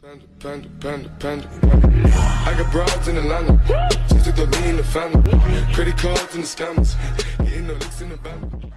Panda, panda, panda, panda. I got broads in Atlanta. Just to the lean, the family. Credit cards and the scammers. Getting the licks in the bank.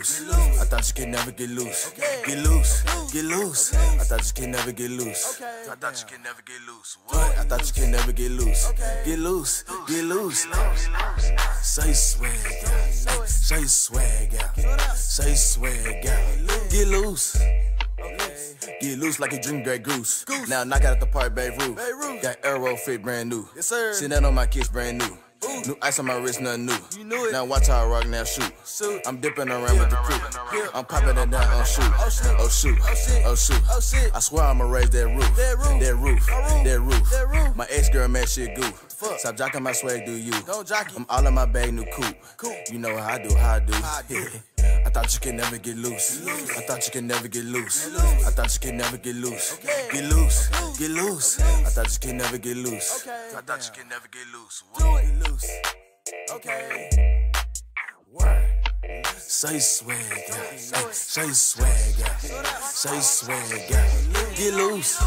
Loose. I thought you could never get loose. Get loose, get loose. I thought you could never get loose. I thought you could never get loose. What? I thought you could never get loose. Get loose, get loose. Say swag out. Say swag out. Say swag out. Get loose. Get loose like a dream Grey Goose. Now knock out the park, Babe Ruth. Got Arrow fit brand new. Yes, sir. Sitting that on my kids brand new. New ice on my wrist, nothing new. You knew it. Now watch how I rock, now shoot. I'm dipping around with the crew. I'm popping it down, oh shoot. Oh shoot. Oh shoot. Oh, oh shoot. Oh, I swear I'ma raise that roof. That roof. That roof. My ex girl mad shit goof. Stop jocking my swag, do you? Don't jockey. I'm all in my bag, new coupe. You know how I do, how I do. I thought you could never get loose. I thought you could never get loose. I thought you could never get loose. Get loose, get loose. I thought you could never get loose. I thought you could never get loose. Get loose. Okay. Word. Say swag out. Say swag out. Say swag out. Get loose.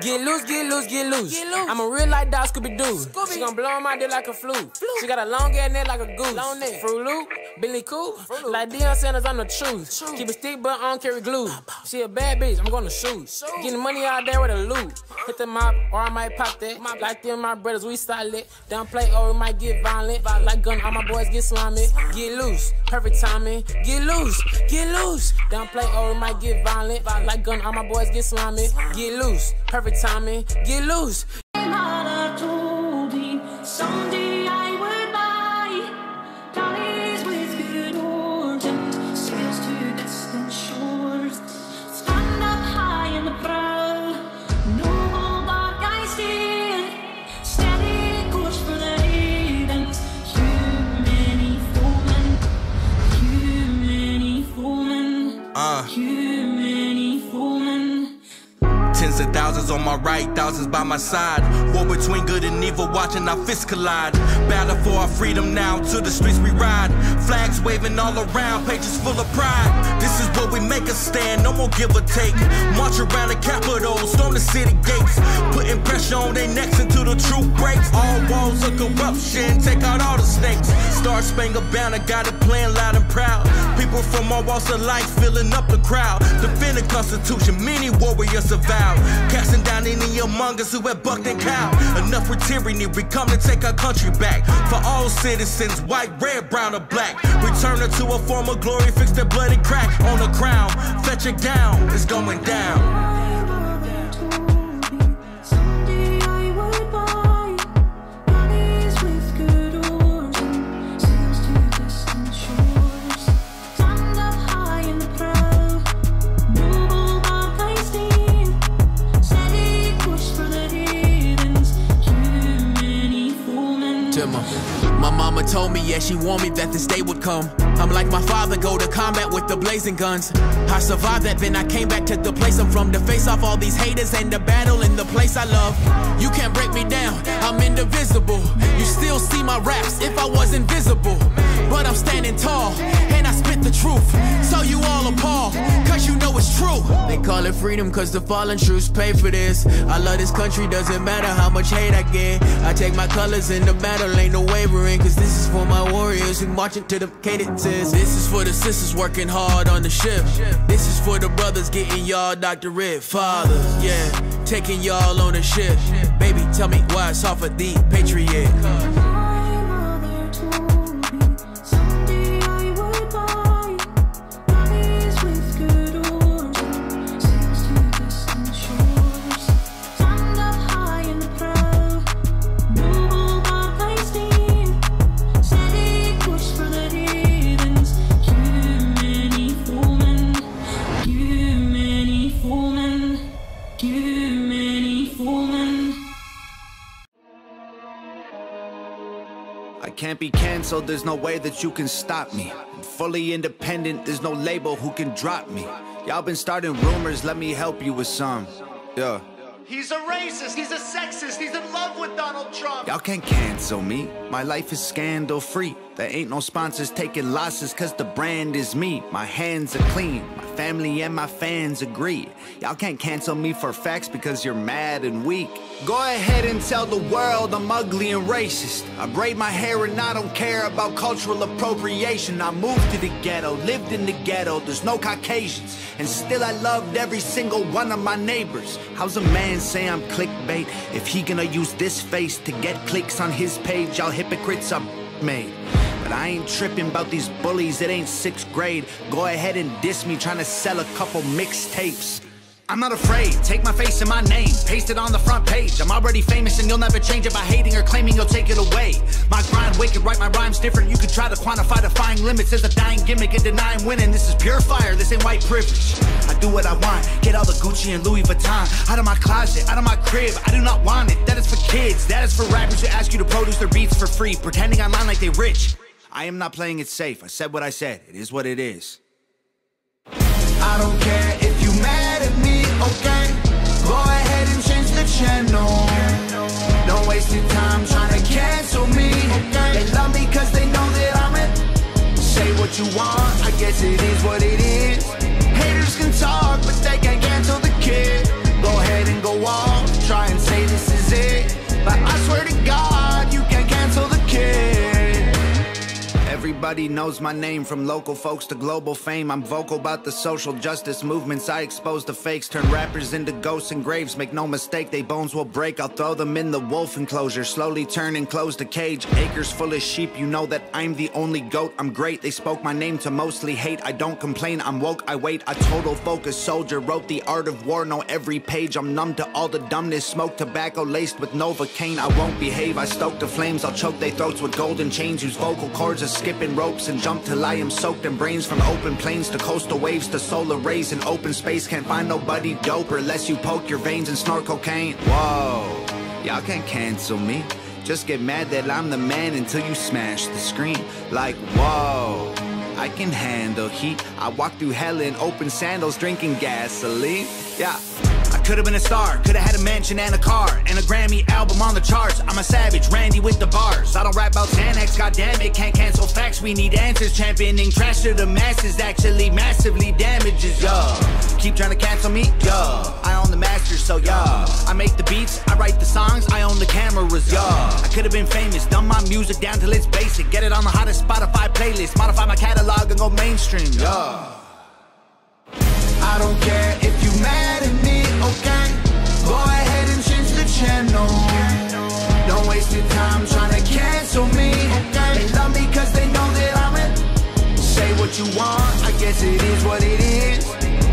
Get loose, get loose, get loose. Get loose. I'm a real life dog, Scooby Doo. She gon' blow on my dick like a flute. She got a long ass neck like a goose. Long neck. Fruit Loop, Billy Cool. Like Deion Sanders, I'm the truth. Keep a stick, but I don't carry glue. She a bad bitch, I'm gonna shoot. Getting money out there with a loot. Hit the mop, or I might pop that. Like them, my brothers, we solid. Don't play, or we might get violent. Like gun, all my boys get slimy. Get loose, perfect timing. Get loose, get loose. Don't play, or we might get violent. Like gun, all my boys get slimy. Get loose, perfect timing. Get loose. On my right, thousands by my side. War between good and evil, watching our fists collide. Battle for our freedom now, to the streets we ride. Flags waving all around, pages full of pride. This is where we make a stand, no more give or take. March around the Capitol, storm the city gates. Putting pressure on their necks until the truth breaks. All walls of corruption, take out all the snakes. Star Spangled Banner, got it playing loud and proud. People from all walks of life filling up the crowd. Defend the Constitution, many warriors have vowed. Casting down any among us who have bucked and cowed. Enough with tyranny, we come to take our country back. For all citizens, white, red, brown, or black. Return her to a form of glory, fix the bloody crack on the crown. Fetch it down, it's going down. My mama told me, yeah, she warned me that this day would come. I'm like my father, go to combat with the blazing guns. I survived that, then I came back to the place I'm from to face off all these haters and the battle in the place I love. You can't break me down, I'm indivisible. You still see my raps if I was invisible. But I'm standing tall, and I spit the truth. So you all appalled, cause you know it's true. They call it freedom, cause the fallen troops pay for this. I love this country, doesn't matter how much hate I get. I take my colors in the battle, ain't no wavering, cause this is for my warriors who marching to the cadences. This is for the sisters working hard on the ship. This is for the brothers getting y'all doctorate. Fathers, yeah, taking y'all on the ship. Baby, tell me why it's off of the patriot. I can't be canceled, there's no way that you can stop me. I'm fully independent, there's no label who can drop me. Y'all been starting rumors, let me help you with some. Yeah. He's a racist. He's a sexist. He's in love with Donald Trump. Y'all can't cancel me. My life is scandal free. There ain't no sponsors taking losses cause the brand is me. My hands are clean, my family and my fans agree. Y'all can't cancel me for facts because you're mad and weak. Go ahead and tell the world I'm ugly and racist. I braid my hair and I don't care about cultural appropriation. I moved to the ghetto, lived in the ghetto, there's no Caucasians. And still I loved every single one of my neighbors. How's a man say I'm clickbait if he gonna use this face to get clicks on his page? Y'all hypocrites are But I ain't tripping about these bullies, it ain't sixth grade. Go ahead and diss me, trying to sell a couple mixtapes. I'm not afraid, take my face and my name, paste it on the front page. I'm already famous and you'll never change it by hating or claiming you'll take it away. My grind wicked, write my rhymes different. You could try to quantify defying limits as a dying gimmick and denying winning. This is pure fire, this ain't white privilege. I do what I want, get all the Gucci and Louis Vuitton out of my closet, out of my crib. I do not want it, that is for kids, that is for rappers who ask you to produce their beats for free, pretending online like they rich. I am not playing it safe. I said what I said. It is what it is. I don't care okay? Go ahead and change the channel. Don't waste your time trying to cancel me? They love me cause they know that I'm it. Say what you want, I guess it is what it is. Haters can talk, but they can't Everybody knows my name from local folks to global fame. I'm vocal about the social justice movements. I expose the fakes, turn rappers into ghosts and graves. Make no mistake, they bones will break. I'll throw them in the wolf enclosure, slowly turn and close the cage. Acres full of sheep, you know that I'm the only goat. I'm great, they spoke my name to mostly hate. I don't complain, I'm woke, I wait. A total focus soldier wrote the art of war. Know every page, I'm numb to all the dumbness. Smoke tobacco laced with Novocaine. I won't behave, I stoke the flames. I'll choke their throats with golden chains. Use vocal cords as skipping ropes and jump till I am soaked in brains from open plains to coastal waves to solar rays in open space. Can't find nobody doper unless you poke your veins and snort cocaine. Whoa, y'all can't cancel me. Just get mad that I'm the man until you smash the screen. Like, whoa, I can handle heat. I walk through hell in open sandals drinking gasoline. Yeah. Could've been a star, could've had a mansion and a car And a Grammy album on the charts. I'm a savage, Randy with the bars. I don't rap about Xanax, goddamn it Can't cancel facts, we need answers Championing trash to the masses Actually massively damages, yeah Keep trying to cancel me, yeah I own the masters, so yeah I make the beats, I write the songs I own the cameras, yeah I could've been famous, dumb my music down till it's basic. Get it on the hottest Spotify playlist. Modify my catalog and go mainstream, yeah I don't care if channel. Don't waste your time trying to cancel me. They love me cause they know that I'm it. Say what you want, I guess it is what it is.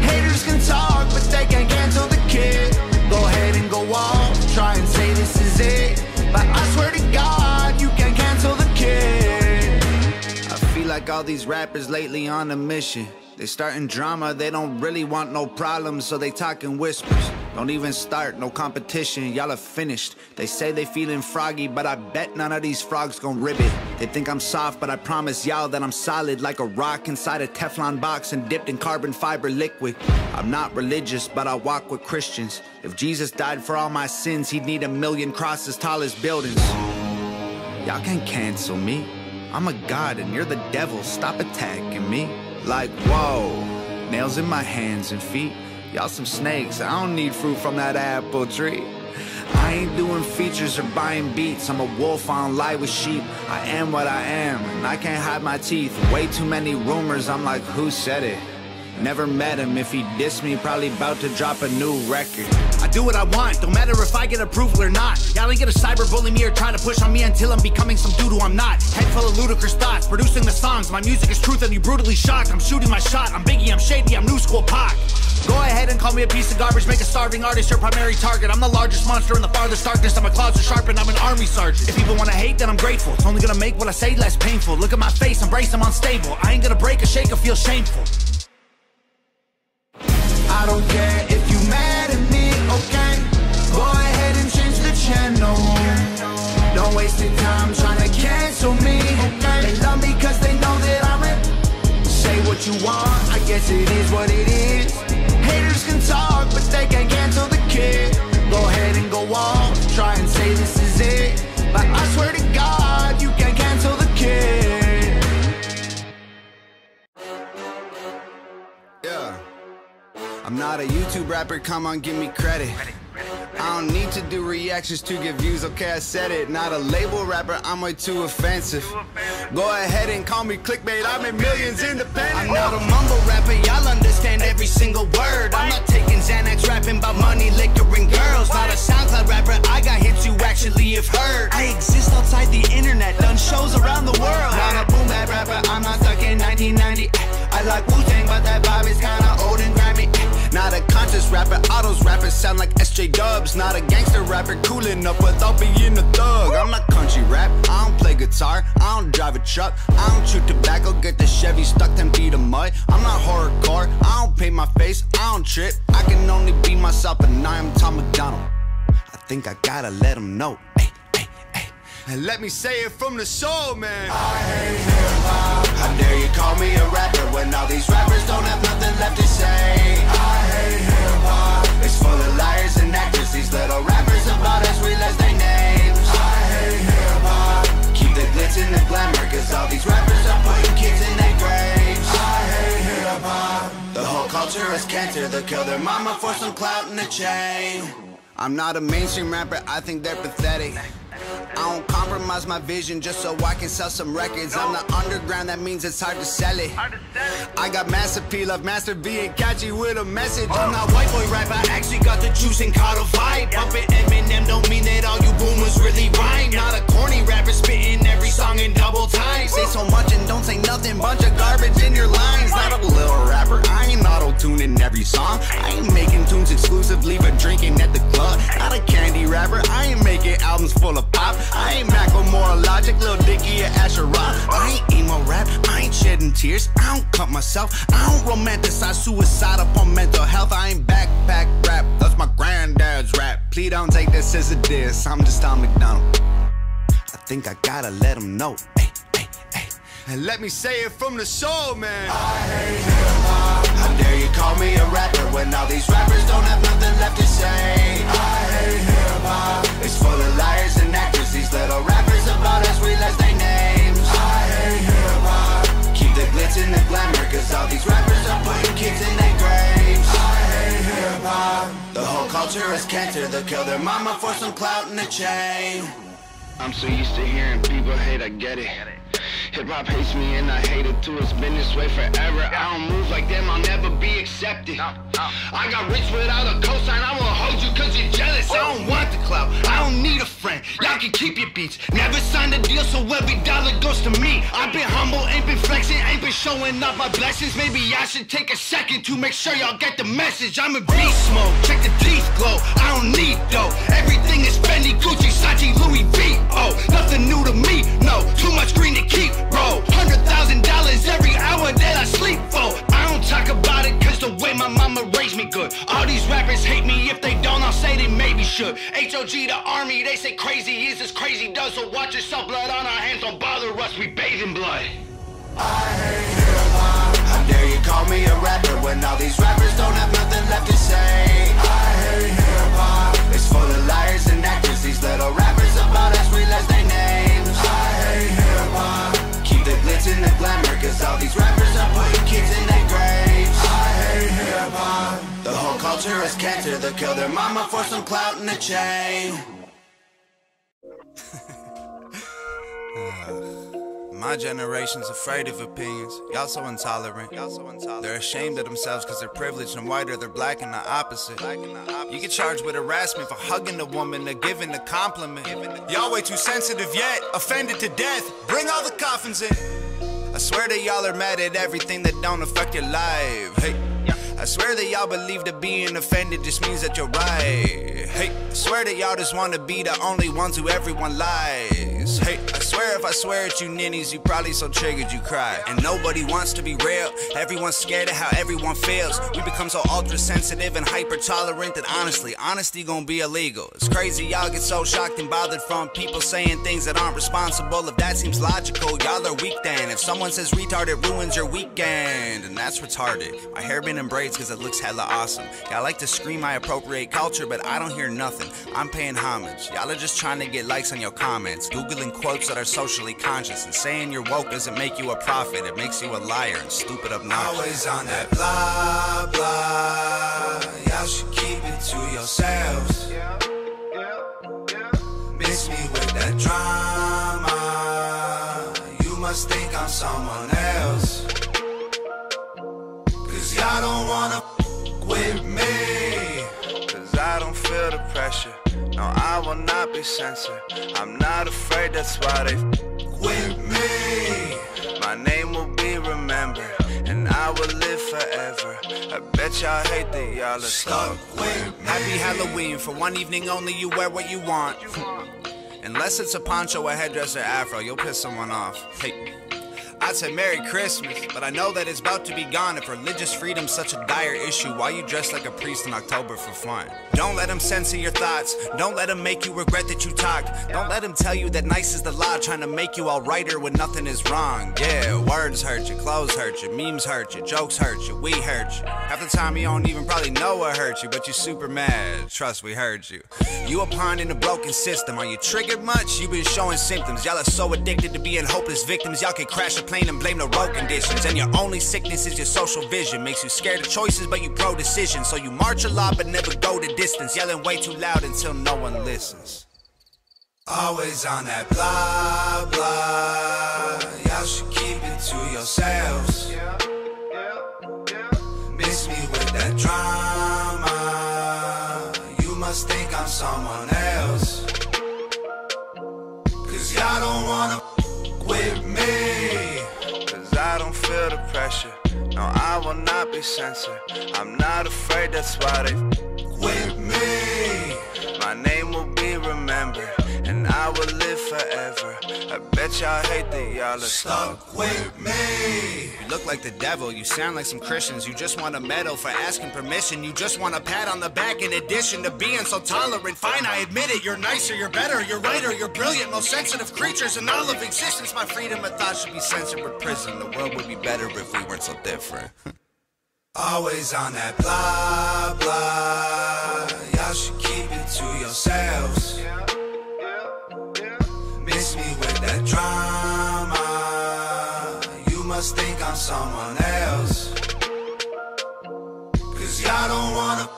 Haters can talk, but they can't cancel the kid. Go ahead and go off, try and say this is it. But I swear to God, you can't cancel the kid. I feel like all these rappers lately on a mission. They starting drama, they don't really want no problems, so they talk in whispers. Don't even start, no competition, y'all are finished. They say they feeling froggy, but I bet none of these frogs gon' rib it. They think I'm soft, but I promise y'all that I'm solid like a rock inside a Teflon box and dipped in carbon fiber liquid. I'm not religious, but I walk with Christians. If Jesus died for all my sins, he'd need a million crosses tall as buildings. Y'all can't cancel me. I'm a god and you're the devil, stop attacking me. Like, whoa, nails in my hands and feet. Y'all some snakes, I don't need fruit from that apple tree. I ain't doing features or buying beats. I'm a wolf on lie with sheep. I am what I am, and I can't hide my teeth. Way too many rumors, I'm like, who said it? Never met him. If he dissed me, probably about to drop a new record. I do what I want, don't matter if I get approval or not. Y'all ain't gonna cyberbully me or try to push on me until I'm becoming some dude who I'm not. Head full of ludicrous thoughts, producing the songs. My music is truth and you brutally shocked. I'm shooting my shot, I'm Biggie, I'm shady, I'm new school Pac. Go ahead and call me a piece of garbage, make a starving artist your primary target. I'm the largest monster in the farthest darkness. I'm a closet sharpened, I'm an army sergeant. If people wanna hate, then I'm grateful. It's only gonna make what I say less painful. Look at my face, embrace, I'm unstable. I ain't gonna break a shake or feel shameful. I don't care if you mad at me, okay? Go ahead and change the channel. Don't waste your time trying to cancel me, okay? They love me cause they know that I'm it. Say what you want, I guess it is what it is. YouTube rapper, come on, give me credit. I don't need to do reactions to get views, okay, I said it. Not a label rapper, I'm way too offensive. Go ahead and call me clickbait, I'm in millions independent. I'm not a mumble rapper, y'all understand every single word. I'm not taking Xanax rapping about money, liquor, and girls. Not a SoundCloud rapper, I got hits you actually have heard. I exist outside the internet, done shows around the world. Not a boom bap rapper, I'm not stuck in 1990. I like Wu Tang, but that vibe is kinda old and a conscious rapper, autos rappers sound like SJ Dubs. Not a gangster rapper, cool up without being a thug. I'm not country rap, I don't play guitar, I don't drive a truck, I don't chew tobacco, get the Chevy stuck 10 feet of mud. I'm not horrorcore, I don't paint my face, I don't trip. I can only be myself, and I am Tom MacDonald. I think I gotta let him know. Ay. And let me say it from the soul, man. I hate hip hop. How dare you call me a rapper when all these rappers don't have nothing left to say? I hate hip hop. It's full of liars and actors, these little rappers about as real as they names. I hate hip hop. Keep the glitz and the glamour, cause all these rappers are putting kids in their graves. I hate hip hop. The whole culture is cancer, they'll kill their mama for some clout and a chain. I'm not a mainstream rapper, I think they're pathetic. I don't compromise my vision just so I can sell some records. I'm the underground, that means it's hard to sell it. I got mass appeal of Master being catchy with a message. I'm not white boy rap, I actually got the juice and caught a vibe. Bumping Eminem don't mean that all you boomers really rhyme. Not a corny rapper spitting every song in double time. Say so much and don't say nothing, bunch of garbage in your lines. Not a little rapper, I ain't auto tuning every song. I ain't making tunes exclusively but drinking at the club. Not a candy rapper, I ain't making albums full of pop. I ain't Macklemore, Logic, Lil Dicky, or ASAP Rock. I ain't emo rap, I ain't shedding tears. I don't cut myself, I don't romanticize suicide upon mental health. I ain't backpack rap, that's my granddad's rap. Please don't take this as a diss, I'm just Tom MacDonald. I think I gotta let him know. Ay, ay, ay. And let me say it from the soul, man. I hate hip hop. How dare you call me a rapper when all these rappers don't have nothing left to say? I hate hip hop. It's full of liars and these little rappers about as real as they names. I hate hip hop. Keep the glitz and the glamour, cause all these rappers are putting kids in their graves. I hate hip hop. The whole culture is cancer, they'll kill their mama for some clout and a chain. I'm so used to hearing people hate, I get it. Hip hop hates me and I hate it too. It's been this way forever. I don't move like them, I'll never be accepted. I got rich without a cosign. I won't hold you cause you're jealous. I don't want the clout. I don't need a friend. Y'all can keep your beats. Never signed a deal, so every dollar goes to me. I've been humble, ain't been flexing, ain't been showing off my blessings. Maybe I should take a second to make sure y'all get the message. I'm a beast mode. Check the teeth glow. I don't need dough. Everything is Fendi, Gucci, Sachi, Louis V. Oh, nothing new to me. No, too much green to keep, bro. Hundred thousand dollars every hour that I sleep for. I don't talk about it cause the way my mama raised me good. All these rappers hate me. If they don't, I'll say they maybe should. HOG the army, they say crazy is as crazy does. So watch yourself, blood on our hands. Don't bother us, we bathe in blood. I hate hip hop. How dare you call me a rapper when all these rappers don't have nothing left to say? I hate hip hop. It's full of liars and actors, these little rappers Keep the glamour, cause all these rappers are putting kids in their graves. I hate hip hop. The whole culture is cancer, they'll kill their mama for some clout and a chain. My generation's afraid of opinions. Y'all so intolerant. Y'all so intolerant. They're ashamed of themselves because they're privileged and white or they're black and the opposite. You get charged with harassment for hugging a woman or giving a compliment. Y'all way too sensitive yet, offended to death. Bring all the coffins in. I swear that y'all are mad at everything that don't affect your life. Hey. I swear that y'all believe that being offended just means that you're right. Hey, I swear that y'all just wanna be the only ones who everyone Hey, I swear if I swear at you ninnies, you probably so triggered you cry. And nobody wants to be real. Everyone's scared of how everyone feels. We become so ultra sensitive and hyper tolerant that honestly, honesty gonna be illegal. It's crazy y'all get so shocked and bothered from people saying things that aren't responsible. If that seems logical, y'all are weak then. If someone says retard, it ruins your weekend. And that's retarded. My hair been in braids cause it looks hella awesome. Y'all like to scream I appropriate culture, but I don't hear nothing. I'm paying homage. Y'all are just trying to get likes on your comments. Googling quotes that are socially conscious and saying you're woke doesn't make you a prophet, it makes you a liar and stupid obnoxious. Always on that blah blah, y'all should keep it to yourselves. Yeah. Miss me with that drama, you must think I'm someone else. Cause y'all don't wanna with me, cause I don't feel the pressure. No, I will not be censored. I'm not afraid, that's why they with me. My name will be remembered, and I will live forever. I bet y'all hate that y'all are stuck with me. Happy Halloween. For one evening only, you wear what you want. Unless it's a poncho, a headdress, or afro, you'll piss someone off. Hey. I'd say Merry Christmas, but I know that it's about to be gone. If religious freedom's such a dire issue, why you dress like a priest in October for fun? Don't let them censor your thoughts. Don't let them make you regret that you talked. Don't let them tell you that nice is the law, trying to make you all righter when nothing is wrong. Yeah, words hurt you, clothes hurt you, memes hurt you, jokes hurt you, we hurt you. Half the time you don't even probably know what hurt you, but you're super mad. Trust we heard you. You a pawn in a broken system. Are you triggered much? You been showing symptoms. Y'all are so addicted to being hopeless victims. Y'all can crash a plane and blame the road conditions. And your only sickness is your social vision. Makes you scared of choices, but you pro decision. So you march a lot, but never go the distance. Yelling way too loud until no one listens. Always on that blah blah. Y'all should keep it to yourselves. Miss me with that drama. You must think I'm someone else. The pressure. No, I will not be censored. I'm not afraid, that's why they with me. My name will be remembered, and I will live forever. I bet y'all hate that y'all are stuck with me. You look like the devil, you sound like some Christians. You just want a medal for asking permission. You just want a pat on the back in addition to being so tolerant. Fine, I admit it. You're nicer, you're better, you're righter, you're brilliant, most sensitive creatures in all of existence. My freedom of thought should be censored with prison. The world would be better if we weren't so different. Always on that blah blah. Y'all should keep it to yourselves. Drama. You must think I'm someone else. Cause y'all don't wanna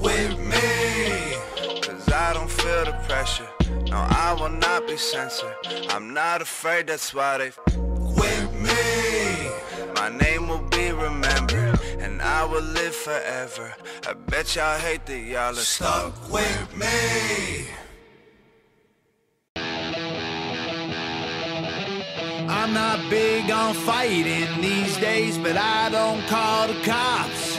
with me. Cause I don't feel the pressure. No, I will not be censored. I'm not afraid, that's why they with me. My name will be remembered, and I will live forever. I bet y'all hate that y'all are stuck with me. I'm not big on fighting these days, but I don't call the cops.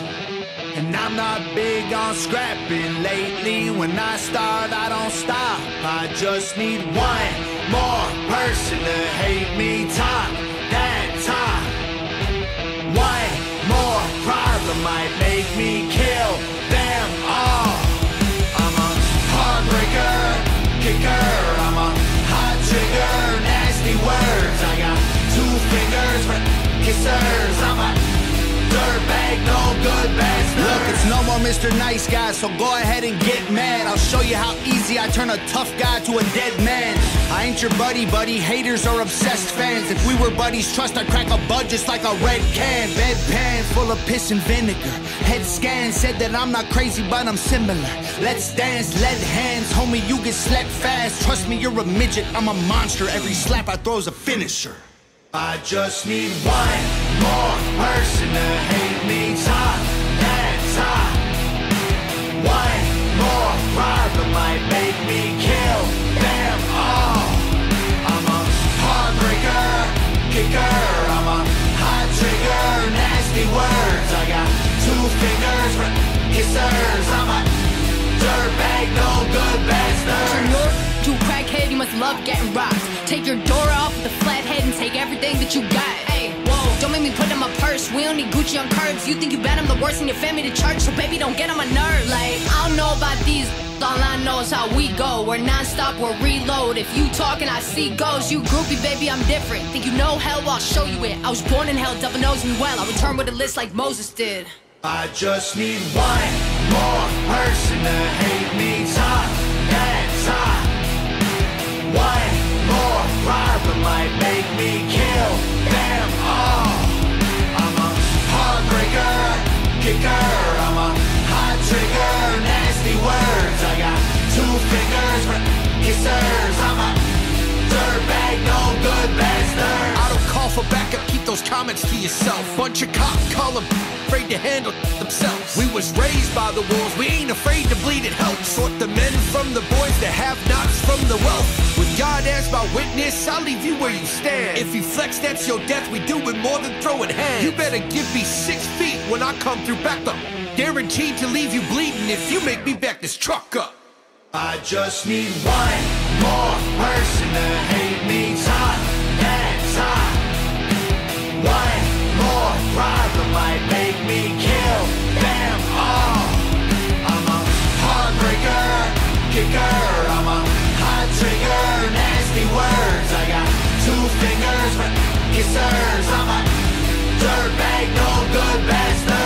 And I'm not big on scrapping lately. When I start, I don't stop. I just need one more person to hate me talk no good. Look, it's no more Mr. Nice Guy, so go ahead and get mad. I'll show you how easy I turn a tough guy to a dead man. I ain't your buddy, buddy. Haters are obsessed fans. If we were buddies, trust I'd crack a bud just like a red can. Bedpan full of piss and vinegar. Head scan said that I'm not crazy, but I'm similar. Let's dance, lead hands, homie. You get slept fast. Trust me, you're a midget. I'm a monster. Every slap I throw's a finisher. I just need one more person to hate me talk that talk. One more problem might make me kill them all. I'm a heartbreaker, kicker. I'm a hot trigger, nasty words. I got two fingers crackhead, you must love getting rocked. Take your door off with a flat head and take everything that you got. Make me put in my purse. We don't need Gucci on curbs. You think you bad, I'm the worst in your family to church. So baby, don't get on my nerve. Like, I don't know about these. All I know is how we go. We're non-stop, we're reload. If you talking, I see ghosts. You groupie, baby, I'm different. Think you know hell? I'll show you it. I was born in hell, devil knows me well. I return with a list like Moses did. I just need one more person to hate me talk that talk. One more problem might make me kill kicker. I'm a hot trigger, nasty words. I got two fingers for kissers. I'm a dirtbag, no those comments to yourself. Bunch of cop column afraid to handle themselves. We was raised by the wolves, we ain't afraid to bleed, it helps. Sort the men from the boys, the have-nots from the wealth. With God as my witness, I'll leave you where you stand. If you flex, that's your death, we do it more than throwing hands. You better give me six feet when I come through back up. Guaranteed to leave you bleeding if you make me back this truck up. I just need one more person to hate kicker I'm a hot trigger, nasty words. I got two fingers, but kissers I'm a dirtbag, no good bastard